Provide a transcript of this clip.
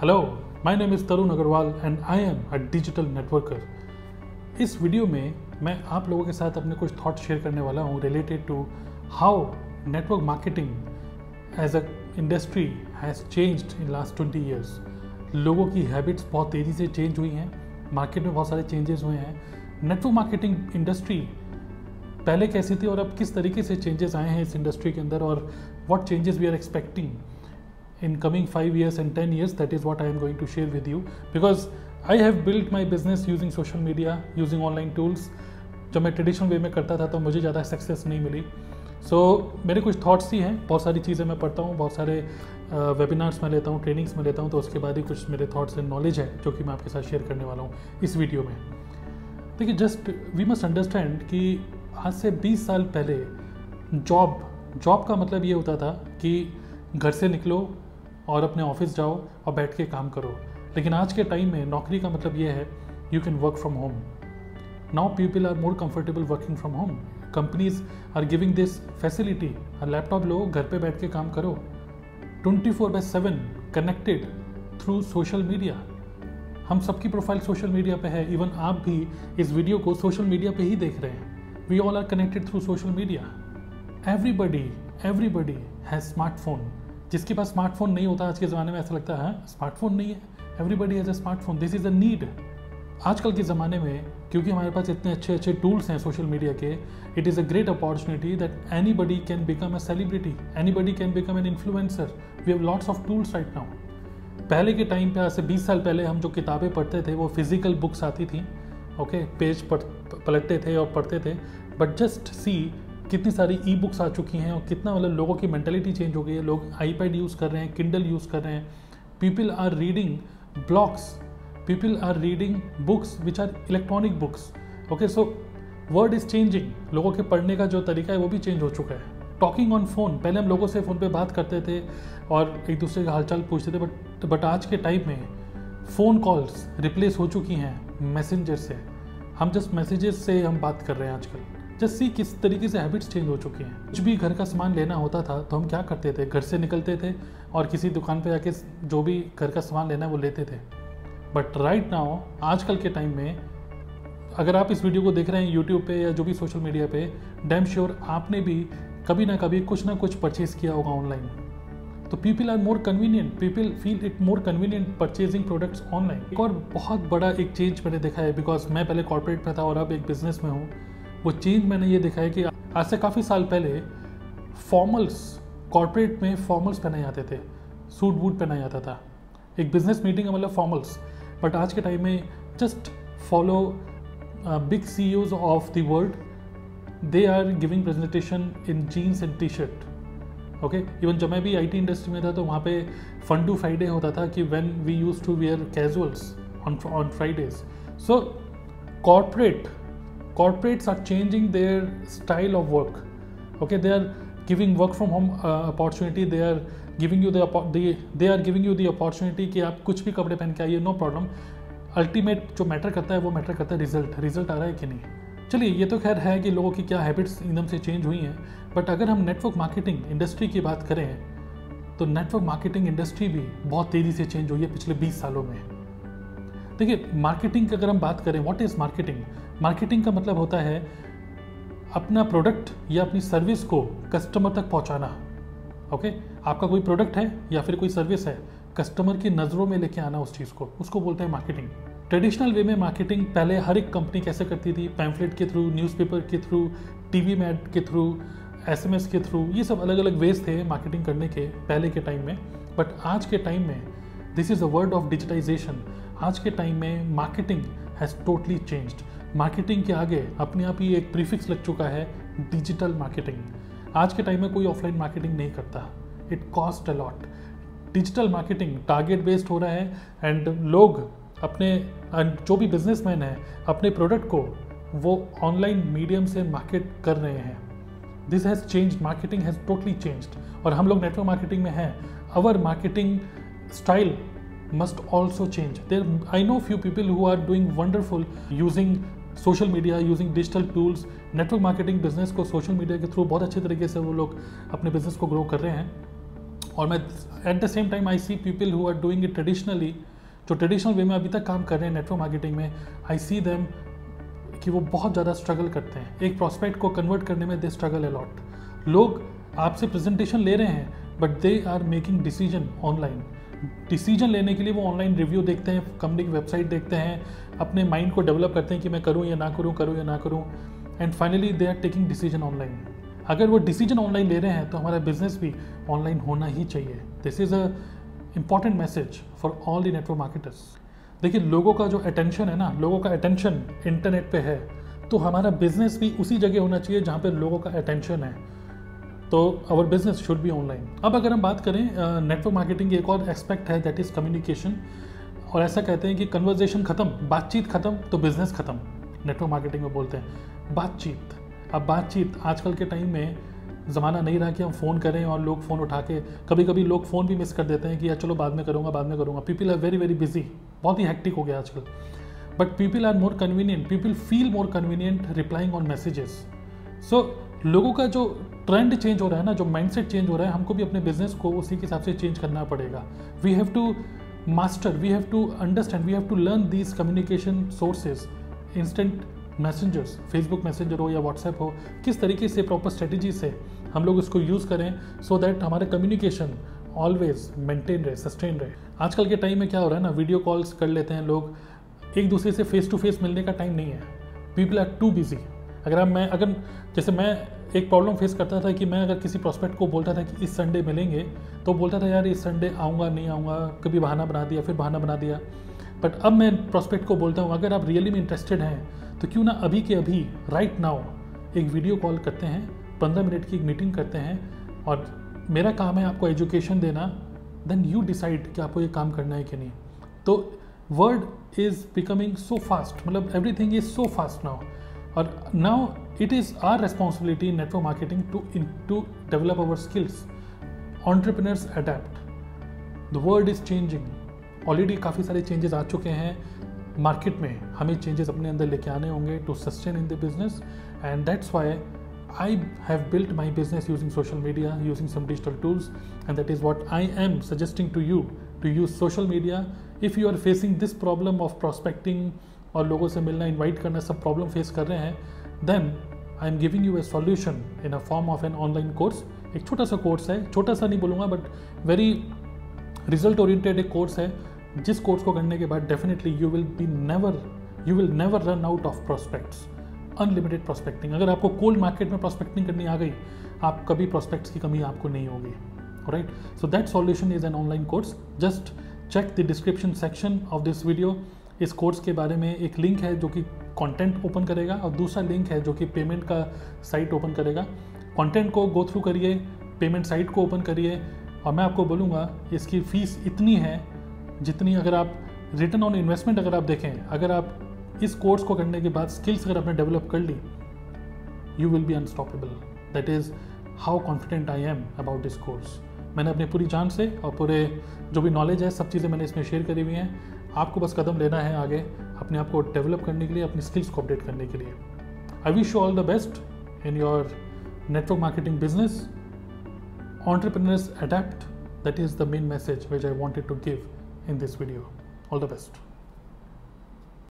Hello my name is Tarun Agarwal and I am a digital networker इस video में मैं आप लोगों के साथ अपने कुछ थॉट शेयर करने वाला हूँ related to how network marketing as a industry has changed in last twenty years लोगों की हैबिट्स बहुत तेज़ी से चेंज हुई हैं मार्केट में बहुत सारे चेंजेस हुए हैं। नेटवर्क मार्केटिंग इंडस्ट्री पहले कैसी थी और अब किस तरीके से चेंजेस आए हैं इस इंडस्ट्री के अंदर और what changes we are expecting in coming 5 years and 10 years that is what i am going to share with you. Because i have built my business using social media using online tools. जब मैं traditional way में करता था तो मुझे ज़्यादा success नहीं मिली। सो so, मेरे कुछ थॉट्स ही हैं। बहुत सारी चीज़ें मैं पढ़ता हूँ बहुत सारे वेबिनार्स में लेता हूँ ट्रेनिंग्स में लेता हूँ तो उसके बाद ही कुछ मेरे थॉट्स एंड नॉलेज है जो कि मैं आपके साथ शेयर करने वाला हूँ इस वीडियो में। देखिए जस्ट वी मस्ट अंडरस्टैंड कि आज से 20 साल पहले जॉब जॉब का मतलब ये होता था कि घर से निकलो और अपने ऑफ़िस जाओ और बैठ के काम करो। लेकिन आज के टाइम में नौकरी का मतलब ये है you can work from home now people are more comfortable working from home companies are giving this facility laptop लो, घर पे बैठ के काम करो। Twenty four by seven connected through social media हम सबकी प्रोफ़ाइल सोशल मीडिया पे है। इवन आप भी इस वीडियो को सोशल मीडिया पे ही देख रहे हैं। We all are connected through social media everybody everybody has smartphone जिसके पास स्मार्टफ़ोन नहीं होता आज के ज़माने में, ऐसा लगता है स्मार्टफ़ोन नहीं है। Everybody has a smartphone this is a need आजकल के ज़माने में, क्योंकि हमारे पास इतने अच्छे अच्छे टूल्स हैं सोशल मीडिया के it is a great opportunity that anybody can become a celebrity anybody can become an influencer we have lots of tools right now पहले के टाइम पे, आज से 20 साल पहले हम जो किताबें पढ़ते थे, वो फ़िज़िकल बुक्स आती थी ओके? पेज पलटते थे और पढ़ते थे बट जस्ट सी कितनी सारी ई बुक्स आ चुकी हैं और कितना मतलब लोगों की मैंटेलिटी चेंज हो गई है। लोग आईपैड यूज़ कर रहे हैं किंडल यूज़ कर रहे हैं। People are reading blogs people are reading books which are electronic books okay so world is changing लोगों के पढ़ने का जो तरीका है वो भी चेंज हो चुका है। टॉकिंग ऑन फ़ोन पहले हम लोगों से फ़ोन पे बात करते थे और एक दूसरे का हालचाल पूछते थे बट बट आज के टाइम में फ़ोन कॉल्स रिप्लेस हो चुकी हैं मैसेंजर से। हम जस्ट मैसेजेस से हम बात कर रहे हैं आजकल। जस्ट सी किस तरीके से हैबिट्स चेंज हो चुकी हैं? कुछ भी घर का सामान लेना होता था तो हम क्या करते थे? घर से निकलते थे और किसी दुकान पर जाके जो भी घर का सामान लेना है वो लेते थे। बट राइट नाउ आजकल के टाइम में, अगर आप इस वीडियो को देख रहे हैं यूट्यूब पे या जो भी सोशल मीडिया पे डैम श्योर आपने भी कभी ना कभी कुछ ना कुछ परचेज किया होगा ऑनलाइन तो people are more convenient people feel it more convenient purchasing products online एक और बहुत बड़ा एक चेंज मैंने देखा है बिकॉज़ मैं पहले कॉर्पोरेट में था और अब एक बिज़नेस में हूँ। वो चेंज मैंने ये देखा है कि आज से काफ़ी साल पहले फॉर्मल्स, कॉरपोरेट में फॉर्मल्स पहनाए जाते थे, सूट बूट पहनाया जाता था। एक बिज़नेस मीटिंग का मतलब फॉर्मल्स। बट आज के टाइम में just follow big CEOs of the world they are giving presentation in jeans and T shirt okay even जब मैं भी आई टी इंडस्ट्री में था तो वहाँ पे टू फ्राइडे होता था कि when we use to wear casuals on on Fridays so corporate corporates are changing their style of work. Okay they are giving work from home uh, opportunity. They are giving you the they, they are giving you the opportunity कि आप कुछ भी कपड़े पहन के आइए no problem ultimate जो matter करता है वो मैटर करता है रिज़ल्ट रिज़ल्ट आ रहा है कि नहीं? चलिए ये तो खैर है कि लोगों की क्या हैबिट्स एकदम से चेंज हुई हैं. बट अगर हम नेटवर्क मार्केटिंग इंडस्ट्री की बात करें तो नेटवर्क मार्केटिंग इंडस्ट्री भी बहुत तेज़ी से चेंज हुई है पिछले 20 सालों में. देखिए मार्केटिंग की अगर हम बात करें व्हाट इज़ मार्केटिंग मार्केटिंग का मतलब होता है अपना प्रोडक्ट या अपनी सर्विस को कस्टमर तक पहुंचाना ओके आपका कोई प्रोडक्ट है या फिर कोई सर्विस है कस्टमर की नज़रों में लेके आना उस चीज़ को, उसको बोलते हैं मार्केटिंग ट्रेडिशनल वे में मार्केटिंग पहले हर एक कंपनी कैसे करती थी? पैम्फलेट के थ्रू न्यूज़पेपर के थ्रू टीवी मैड के थ्रू एसएमएस के थ्रू ये सब अलग अलग वेज थे मार्केटिंग करने के पहले के टाइम में. बट आज के टाइम में this is a world of digitization आज के टाइम में marketing has totally changed marketing के आगे अपने आप ही एक प्रीफिक्स लग चुका है डिजिटल मार्केटिंग आज के टाइम में कोई ऑफलाइन मार्केटिंग नहीं करता. It cost a lot digital marketing target based हो रहा है एंड लोग अपने जो भी बिजनेसमैन है, अपने प्रोडक्ट को वो ऑनलाइन मीडियम से मार्केट कर रहे हैं. This has change marketing has totally changed और हम लोग नेटवर्क मार्केटिंग में हैं. Our marketing style must also change. There, I know few people who are doing wonderful using social media using digital tools network marketing business को social media के through बहुत अच्छे तरीके से वो लोग अपने बिज़नेस को ग्रो कर रहे हैं. और मैं at the same time I see people who are doing it traditionally जो ट्रेडिशनल वे में अभी तक काम कर रहे हैं नेटवर्क मार्केटिंग में आई सी देम कि वो बहुत ज़्यादा स्ट्रगल करते हैं. एक प्रॉस्पेक्ट को कन्वर्ट करने में दे स्ट्रगल अलॉट लोग आपसे प्रेजेंटेशन ले रहे हैं but they are making decision online decision लेने के लिए वो ऑनलाइन रिव्यू देखते हैं कंपनी की वेबसाइट देखते हैं, अपने माइंड को डेवलप करते हैं कि मैं करूँ या ना करूँ करूँ या ना करूँ and finally they are taking decision online अगर वो डिसीज़न ऑनलाइन ले रहे हैं तो हमारा बिज़नेस भी ऑनलाइन होना ही चाहिए. This is a important message for all the network marketers देखिए, लोगों का जो अटेंशन है ना, लोगों का अटेंशन इंटरनेट पे है तो हमारा बिज़नेस भी उसी जगह होना चाहिए जहाँ पे लोगों का अटेंशन है। तो our business should be online अब अगर हम बात करें नेटवर्क मार्केटिंग की एक और एस्पेक्ट है दैट इज़ कम्युनिकेशन और ऐसा कहते हैं कि कन्वर्जेशन ख़त्म, बातचीत ख़त्म तो बिज़नेस ख़त्म. नेटवर्क मार्केटिंग में बोलते हैं। बातचीत। अब बातचीत आजकल के टाइम में ज़माना नहीं रहा कि हम फ़ोन करें और लोग फ़ोन उठा के कभी कभी लोग फ़ोन भी मिस कर देते हैं कि यार चलो बाद में करूँगा, बाद में करूँगा. People are very very busy बहुत ही हैक्टिक हो गया आजकल। But people are more convenient people feel more convenient replying on messages so लोगों का जो ट्रेंड चेंज हो रहा है ना, जो माइंडसेट चेंज हो रहा है, हमको भी अपने बिज़नेस को उसी के हिसाब से चेंज करना पड़ेगा। We have to master we have to understand we have to learn these communication sources instant messengers Facebook messenger हो या व्हाट्सएप हो, किस तरीके से प्रॉपर स्ट्रेटजी से हम लोग उसको यूज़ करें सो so दैट हमारे कम्युनिकेशन ऑलवेज मेंटेन रहे सस्टेन रहे। आजकल के टाइम में क्या हो रहा है ना वीडियो कॉल्स कर लेते हैं लोग, एक दूसरे से फेस टू फेस मिलने का टाइम नहीं है। पीपल आर टू बिज़ी अगर आप मैं, अगर जैसे मैं एक प्रॉब्लम फेस करता था कि मैं अगर किसी प्रोस्पेक्ट को बोलता था कि इस संडे मिलेंगे तो बोलता था, यार, इस संडे आऊँगा, नहीं आऊँगा, कभी बहाना बना दिया, फिर बहाना बना दिया। बट अब मैं प्रोस्पेक्ट को बोलता हूँ, अगर आप रियली में इंटरेस्टेड हैं तो क्यों ना अभी के अभी राइट नाउ एक वीडियो कॉल करते हैं, पंद्रह मिनट की एक मीटिंग करते हैं और मेरा काम है आपको एजुकेशन देना देन यू डिसाइड कि आपको ये काम करना है कि नहीं. तो world is becoming so fast मतलब everything is so fast now और now it is our responsibility in network marketing to in to develop our skills entrepreneurs adept the world is changing already काफ़ी सारे changes आ चुके हैं market में हमें changes अपने अंदर लेके आने होंगे to sustain in the business and that's why I have built my business using social media, using some digital tools, and that is what I am suggesting to you to use social media. If you are facing this problem of prospecting और लोगों से मिलना invite करना, सब problem face कर रहे हैं then I am giving you a solution in a form of an online course एक छोटा सा कोर्स है, छोटा सा नहीं बोलूँगा बट वेरी रिज़ल्ट ओरिएंटेड एक कोर्स है, जिस कोर्स को करने के बाद definitely you will be never you will never run out of prospects unlimited prospecting अगर आपको कोल्ड मार्केट में प्रोस्पेक्टिंग करनी आ गई, आप कभी प्रोस्पेक्ट्स की कमी आपको नहीं होगी। Right so that solution is an online course just check the description section of this video इस कोर्स के बारे में एक लिंक है जो कि कंटेंट ओपन करेगा और दूसरा लिंक है जो कि पेमेंट का साइट ओपन करेगा। कंटेंट को गो थ्रू करिए पेमेंट साइट को ओपन करिए और मैं आपको बोलूँगा इसकी फ़ीस इतनी है जितनी अगर आप रिटर्न ऑन इन्वेस्टमेंट अगर आप देखें, अगर आप इस कोर्स को करने के बाद स्किल्स अगर आपने डेवलप कर ली you will be unstoppable that is how confident I am about this course मैंने अपनी पूरी जान से और पूरे जो भी नॉलेज है, सब चीज़ें मैंने इसमें शेयर करी हुई हैं। आपको बस कदम लेना है आगे अपने आप को डेवलप करने के लिए, अपनी स्किल्स को अपडेट करने के लिए। I wish you all the best in your network marketing business entrepreneurs adapt that is the main message which I wanted to give in this video all the best